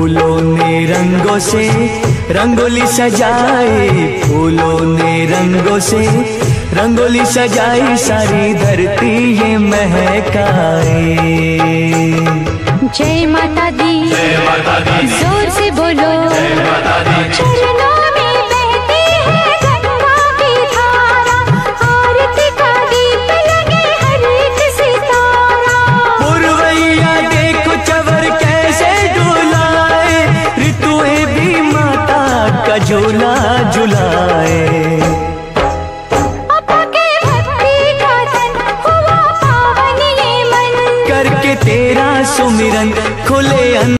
फूलों ने रंगों से रंगोली सजाए फूलों ने रंगों से रंगोली सजाई सारी धरती ये महकाए। जय माता दी जय माता दी। ज़ोर से बोलो। जय माता दी। झूला झुलाए करके तेरा सुमिरन खुले अंदर।